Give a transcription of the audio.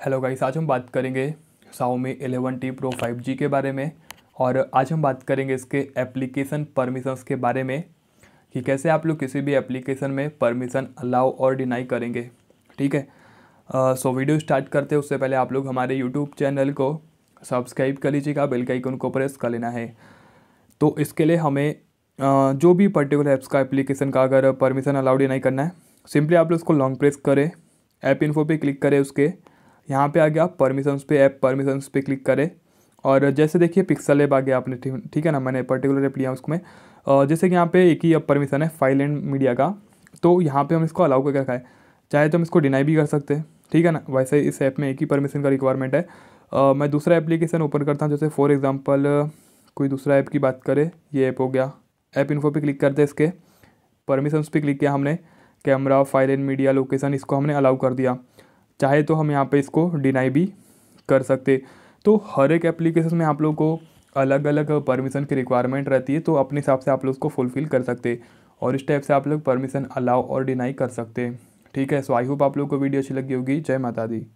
Hello guys आज हम बात करेंगे Xiaomi 11T Pro 5G के बारे में और आज हम बात करेंगे इसके एप्लीकेशन परमिशंस के बारे में कि कैसे आप लोग किसी भी एप्लीकेशन में परमिशन अलाउ और डिनाई करेंगे। ठीक है? सो वीडियो स्टार्ट करते हैं उससे पहले आप लोग हमारे यूट्यूब चैनल को सब्सक्राइब कर लीजिएगा बेल आइकन को प्रेस कर लेना है। तो इसके लिए हमें अ, जो भी पर्टिकुलर ऐप्स का एप्लीकेशन का अगर परमिशन अलाउ डिनाई करना है सिंपली आप लोग उसको लॉन्ग प्रेस करें ऐप इन्फो पे क्लिक करें उसके यहाँ पे आ गया परमिशंस पे ऐप परमिशंस पे क्लिक करें। और जैसे देखिए पिक्सल ऐप आ गया आपने ठीक है ना? मैंने पर्टिकुलर ऐप लिया उसमें। जैसे कि यहाँ पे एक ही अब परमिशन है फ़ाइल एंड मीडिया का। तो यहाँ पे हम इसको अलाउ करके रखा है। चाहे तो हम इसको डिनाई भी कर सकते हैं ठीक है ना? वैसे इस ऐप में एक ही परमिशन का रिक्वायरमेंट है। अ, मैं दूसरा एप्लीकेशन ओपन करता हूँ जैसे फॉर एग्जांपल कोई दूसरा ऐप की बात करें ये ऐप हो गया। ऐप इन्फो पे क्लिक करते हैं इसके। परमिशंस पे क्लिक किया हमने। Camera file and media location इसको हमने अलाउ कर दिया। चाहे तो हम यहाँ पे इसको डिनाई भी कर सकते। तो हर एक एप्लीकेशन में आप लोग को अलग अलग परमिशन की रिक्वायरमेंट रहती है तो अपने हिसाब से आप लोग उसको फुलफ़िल कर सकते। और इस टाइप से आप लोग परमिशन अलाउ और डिनाई कर सकते। ठीक है सो आई होप आप लोग को वीडियो अच्छी लगी होगी। जय माता दी।